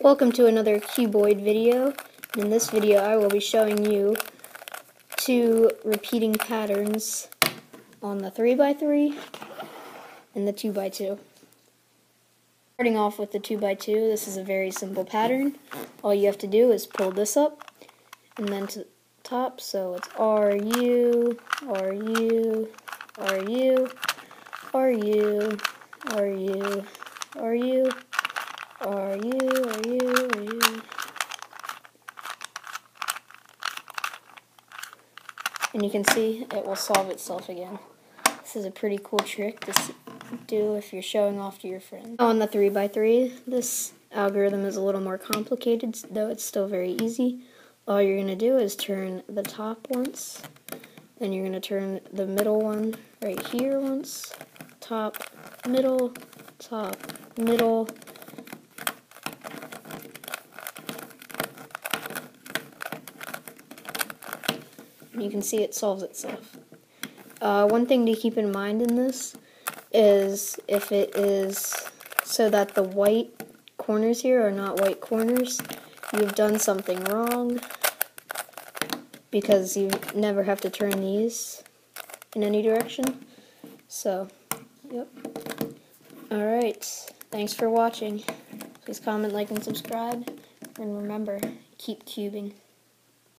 Welcome to another cuboid video. In this video I will be showing you two repeating patterns on the 3x3 and the 2x2. Starting off with the 2x2, this is a very simple pattern. All you have to do is pull this up and then to the top, so it's R, U, R, U, R, U, R, U, R, U, R, U, R U, R U, R U? And you can see it will solve itself again. This is a pretty cool trick to do if you're showing off to your friends. On the 3x3, this algorithm is a little more complicated, though it's still very easy. All you're going to do is turn the top once, then you're going to turn the middle one right here once, top, middle, top, middle, you can see it solves itself. Uh, one thing to keep in mind in this is if it is so that the white corners here are not white corners, you've done something wrong because you never have to turn these in any direction. So, yep. Alright, thanks for watching. Please comment, like, and subscribe. And remember, keep cubing.